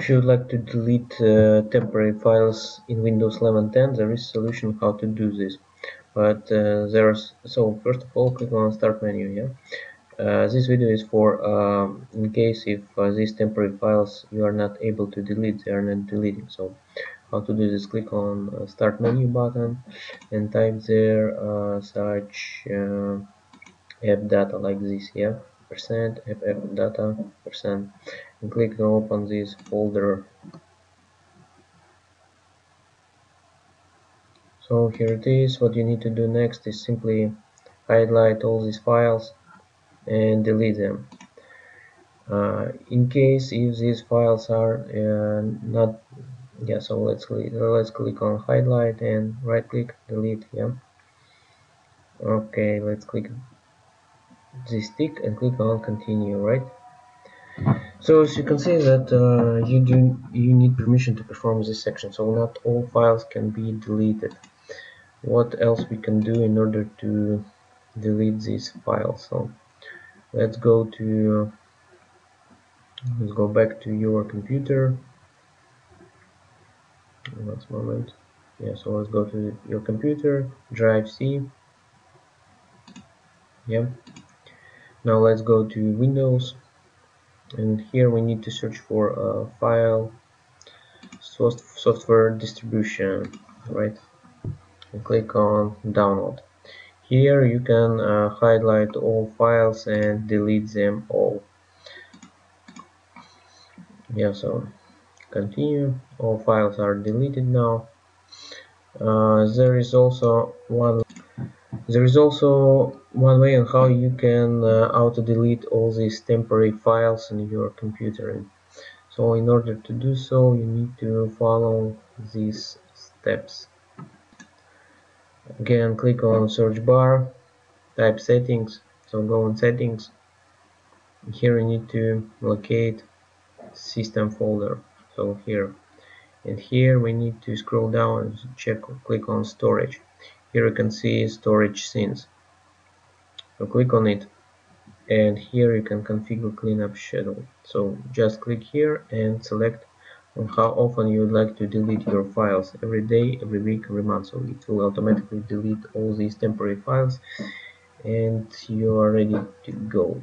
If you would like to delete uh, temporary files in Windows 11 10, there is a solution how to do this. But uh, there's so first of all, click on Start menu. Yeah, uh, this video is for um, in case if uh, these temporary files you are not able to delete, they are not deleting. So how to do this? Click on uh, Start menu button and type there uh, such app data like this. Yeah percent app data percent and click to open this folder. So here it is. What you need to do next is simply highlight all these files and delete them. Uh, in case if these files are uh, not yeah so let's let's click on highlight and right click delete yeah. Okay let's click this tick and click on continue right? So as you can see that uh, you do you need permission to perform this section so not all files can be deleted. What else we can do in order to delete these files? So let's go to let's go back to your computer. Last moment. Yeah so let's go to your computer drive C. Yeah now let's go to Windows. And here we need to search for a file software distribution right? And click on download. Here you can uh, highlight all files and delete them all. Yeah so continue. All files are deleted now. Uh, there is also one there is also one way on how you can uh, auto delete all these temporary files in your computer. So in order to do so, you need to follow these steps. Again, click on search bar, type settings, so go on settings. Here you need to locate system folder, so here. And here we need to scroll down and check, click on storage here you can see storage sense. So click on it and here you can configure cleanup schedule. So just click here and select on how often you would like to delete your files. Every day every week every month. So it will automatically delete all these temporary files and you are ready to go